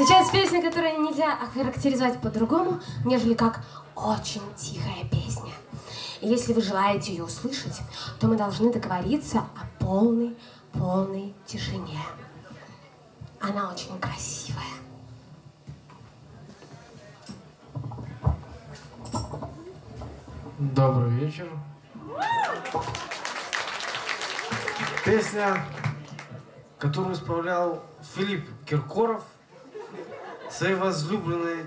Сейчас песня, которую нельзя охарактеризовать по-другому, нежели как очень тихая песня. И если вы желаете ее услышать, то мы должны договориться о полной, полной тишине. Она очень красивая. Добрый вечер. Песня, которую исполнял Филипп Киркоров своей возлюбленной